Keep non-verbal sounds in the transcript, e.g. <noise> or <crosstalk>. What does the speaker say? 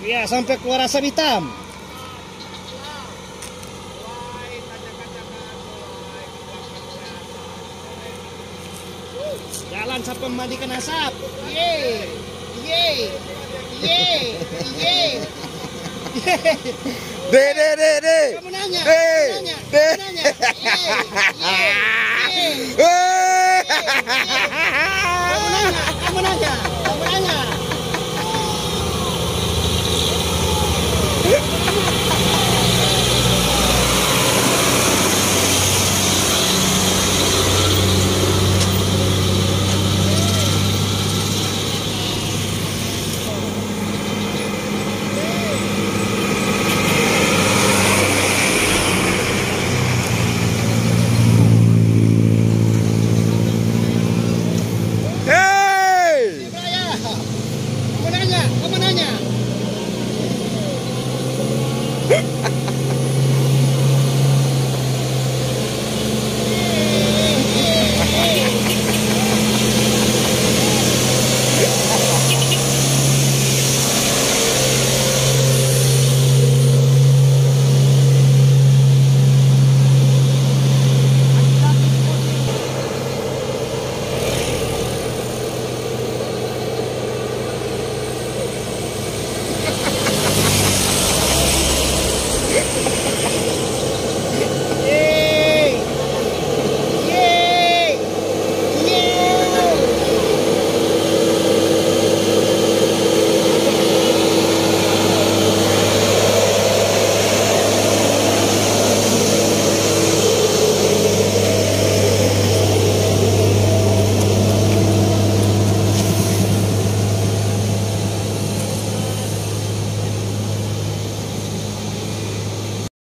Iya, sampai keluar asap hitam. Jalan sampai memandikan asap. Ye. Ye. Ye. Ye. Dede, dede. Kamu nanya. De. Kamu nanya. Kamu nanya. Yeay. Yeay. <laughs>